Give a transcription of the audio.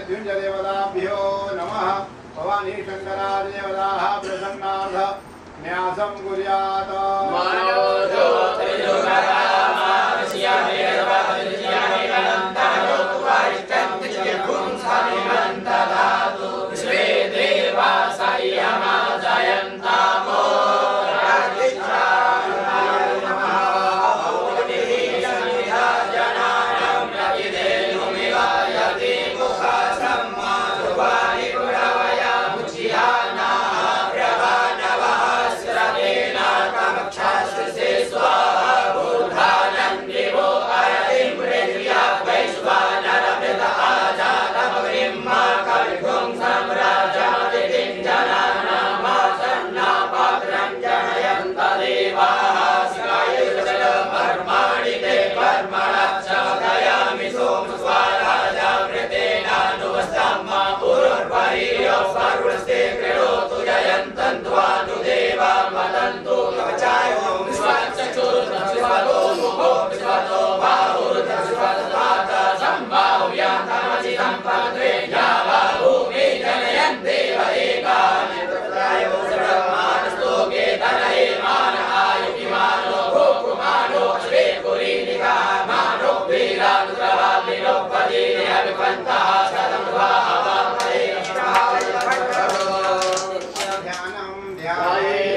मृत्युञ्जदेवताभ्यो नमः भवानी शङ्करादेवताः प्रसन्नार्थ न्यासं कुर्यात् पतंतु कवचाय ओम विश्वास चतुर विश्वातो मुखो विश्वातो बाहुर विश्वातो पात संभाव यातामजि संपद्वे यावा भूमि जनयन् देव एकान प्रत्रायो सर्वमान स्तोके धनये मान आयुकि मानो भूकु मानो अश्वे कुरी निका मानो वीरा दुर्वा विनोपदी अभिपंता सदम वाहा Amen.